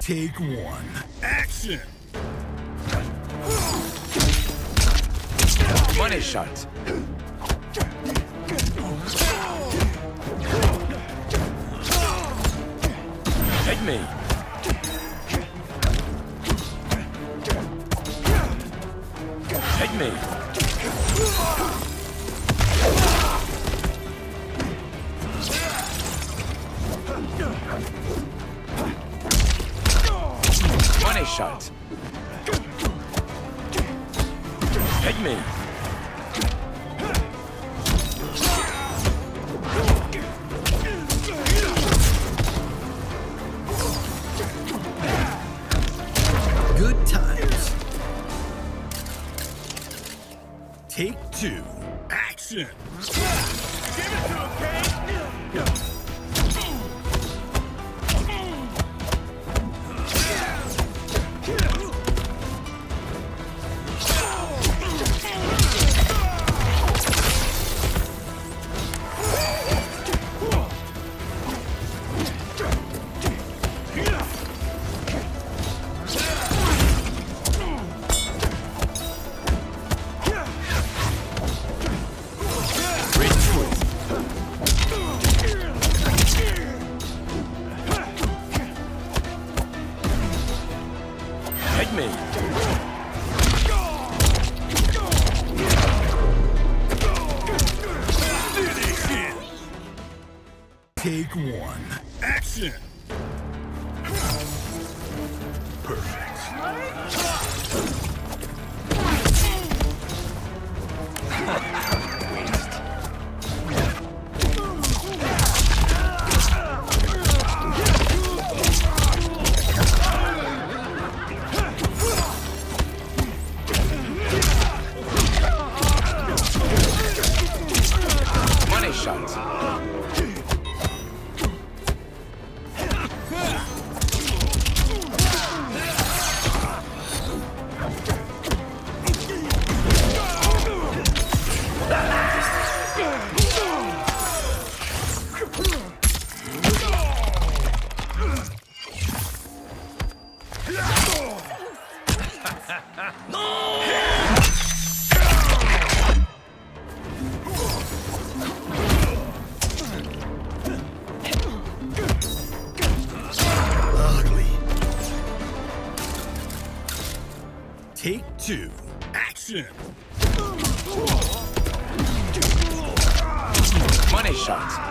Take one. Action! Money shot. Hit me. Hit me. Money shot. Hit me. Good times. Take two. Action! One. Action! Perfect. Money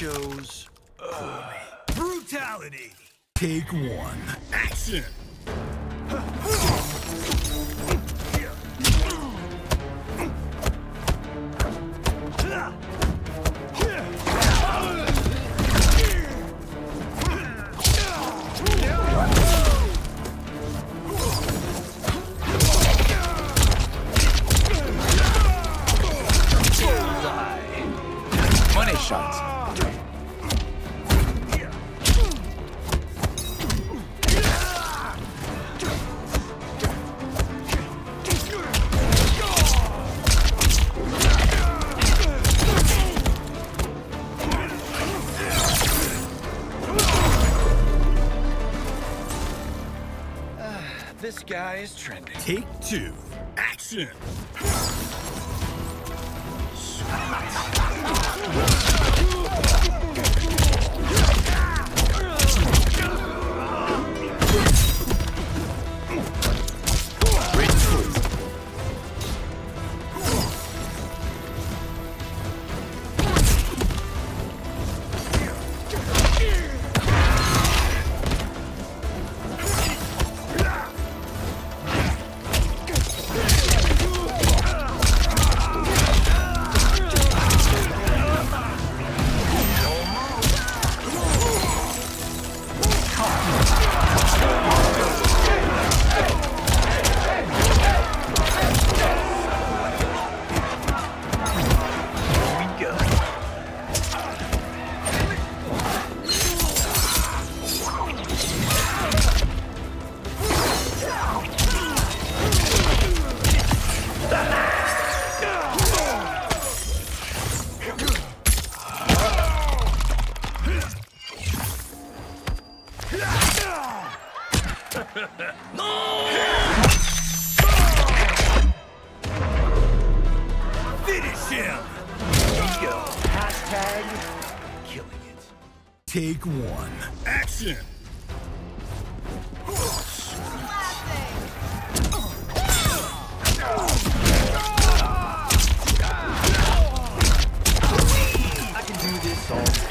chose Brutality. Take one. Action. Is trending. Take two. Action. One. Action. I can do this all.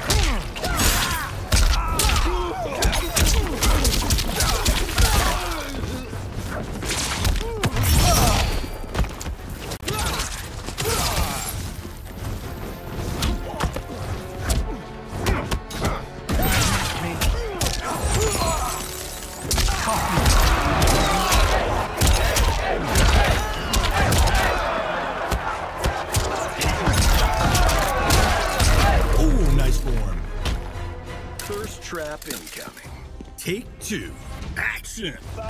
Action.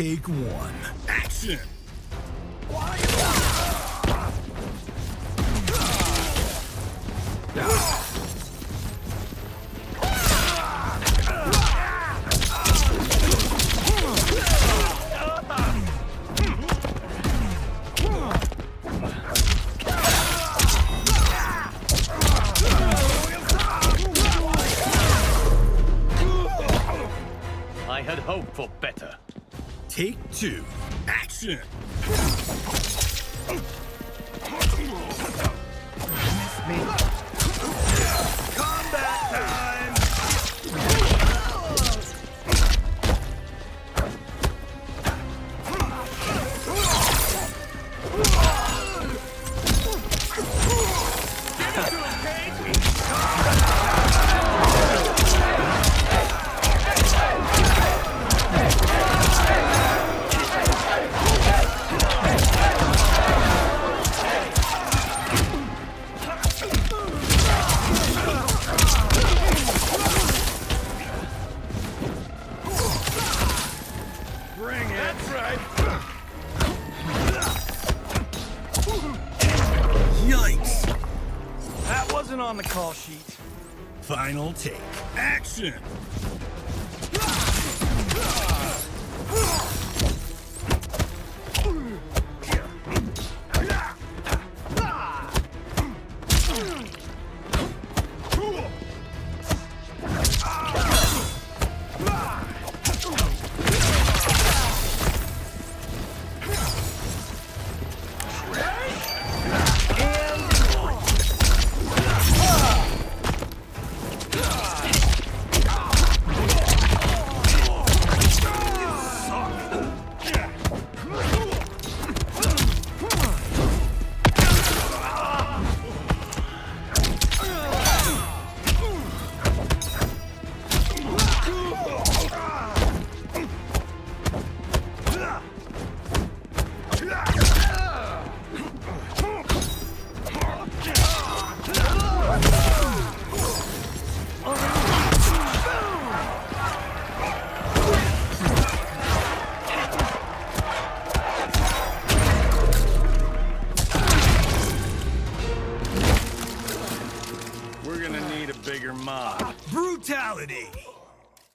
Take one. Action. Two. Action. Combat take. Action!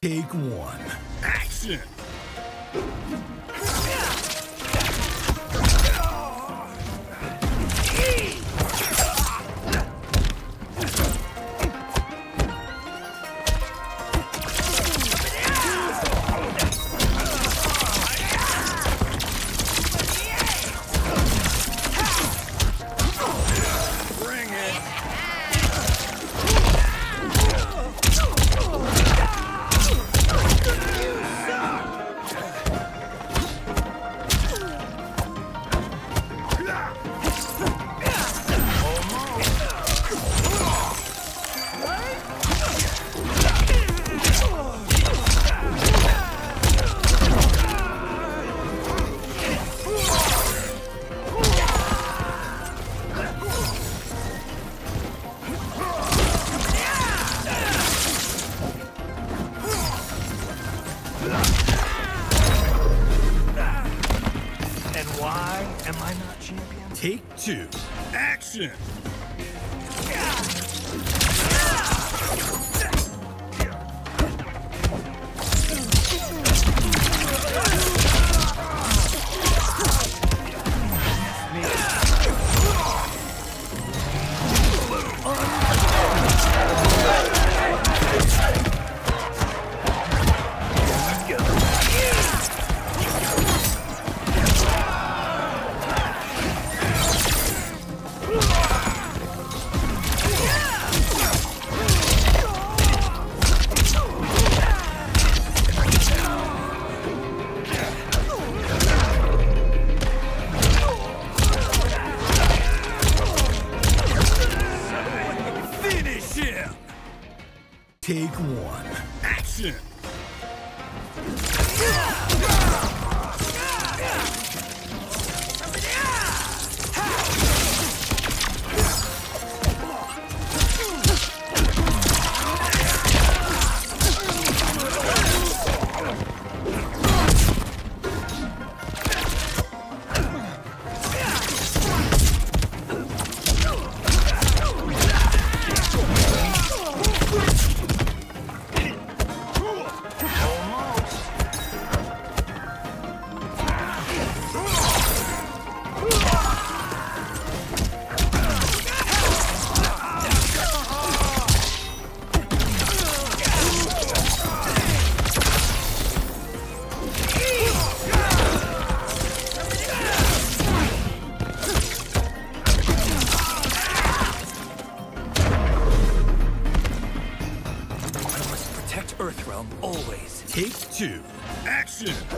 Take one. Action! Take one. Action!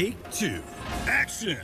Take two. Action!